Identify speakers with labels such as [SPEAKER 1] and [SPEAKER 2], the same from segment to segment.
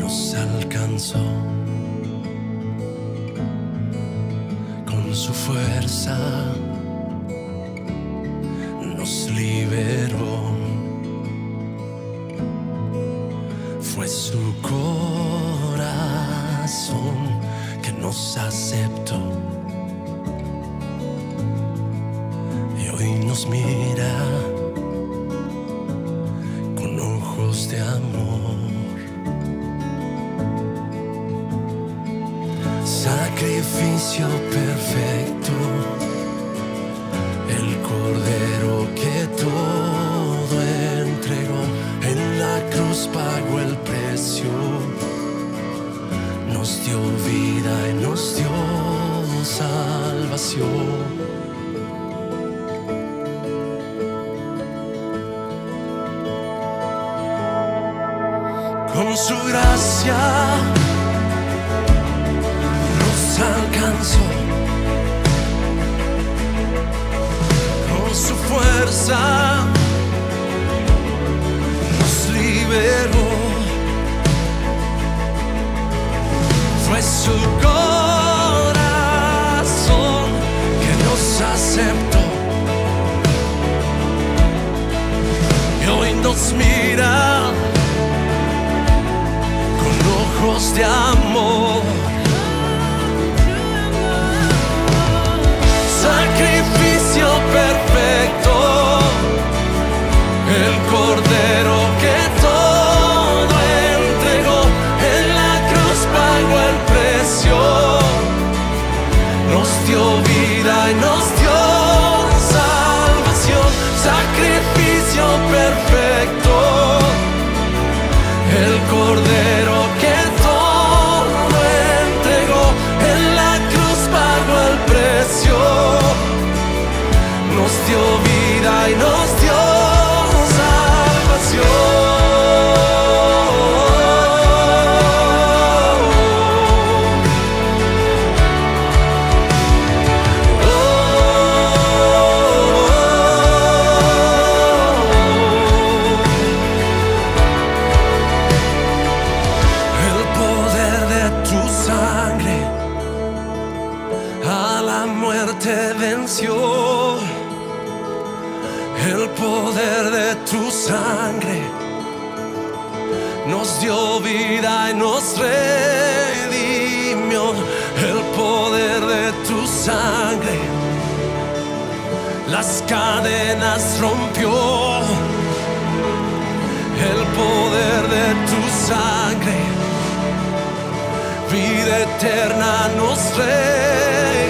[SPEAKER 1] nos alcanzó con su fuerza nos liberó. Fue su corazón que nos aceptó y hoy nos mira de amor. Sacrificio perfecto, el cordero que todo entregó, en la cruz pagó el precio, nos dio vida y nos dio salvación. Con su gracia nos alcanzó, con su fuerza nos liberó, fue su corazón que nos aceptó. Y hoy nos mira ojos de amor. La muerte venció. El poder de tu sangre nos dio vida y nos redimió. El poder de tu sangre las cadenas rompió el poder de tu sangre, vida eterna nos regaló.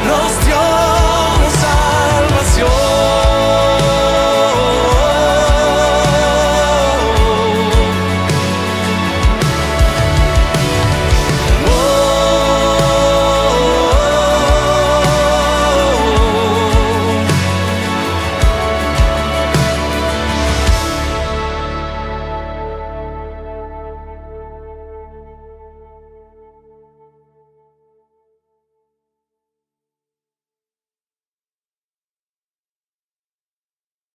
[SPEAKER 1] nos dio salvación.